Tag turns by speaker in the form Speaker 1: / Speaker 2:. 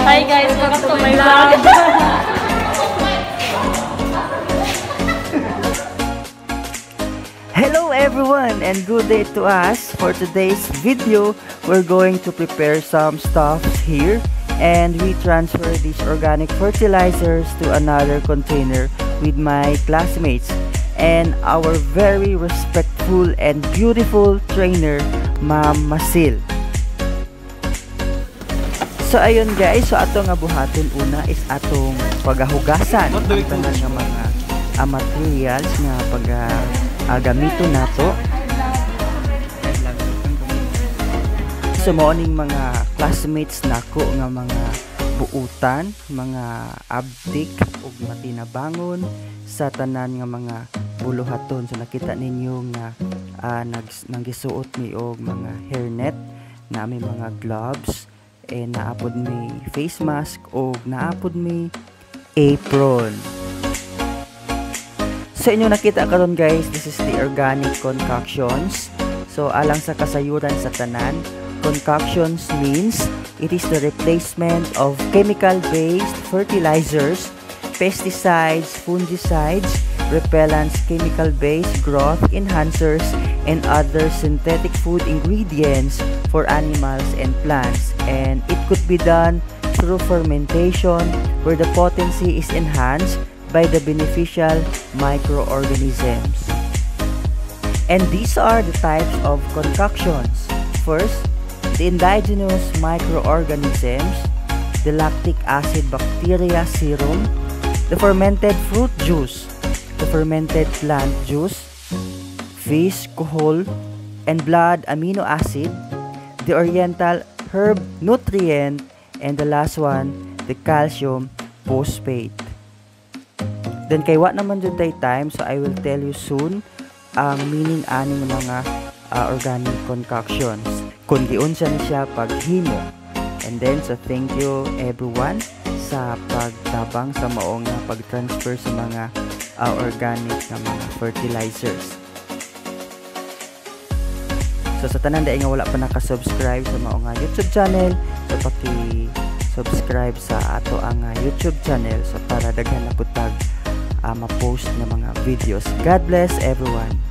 Speaker 1: Hi guys, welcome to my vlog.
Speaker 2: Hello everyone and good day to us. For today's video, we're going to prepare some stuff here and we transfer these organic fertilizers to another container with my classmates and our very respectful and beautiful trainer, Ma'am Masil. So ayun guys, so ato nga buhaton una is atong pagahugasan ang tanan nga mga uh, materials nga pag uh, gamito nato. So morning mga classmates nako nga mga buutan, mga abdik ug matinabangon sa tanan nga mga buluhaton. So nakita ninyo nga uh, nag nanggisuot mi og mga hairnet na may mga gloves eh naapod may face mask o naapod may apron. So inyo nakita karon guys, this is the organic concoctions. So alang sa kasayuran sa tanan, concoctions means it is the replacement of chemical-based fertilizers, pesticides, fungicides, repellents, chemical-based growth enhancers, and other synthetic food ingredients for animals and plants. And it could be done through fermentation where the potency is enhanced by the beneficial microorganisms. And these are the types of concoctions. First, the indigenous microorganisms, the lactic acid bacteria serum, the fermented fruit juice, fermented plant juice, fish, kohol, and blood amino acid, the oriental herb nutrient, and the last one, the calcium phosphate. Then kay what naman dyan tay time, so I will tell you soon ang meaning aning mga uh, organic concoctions. Kung giunsa ni siya paghimo. And then, so thank you everyone sa pagtabang sa maong nga pag-transfer sa mga uh, organic na mga fertilizers. So sa tanan dai nga wala pa naka-subscribe sa mao nga YouTube channel, so paki-subscribe sa ato ang uh, YouTube channel so para daghan na putag uh, ma-post ng mga videos. God bless everyone.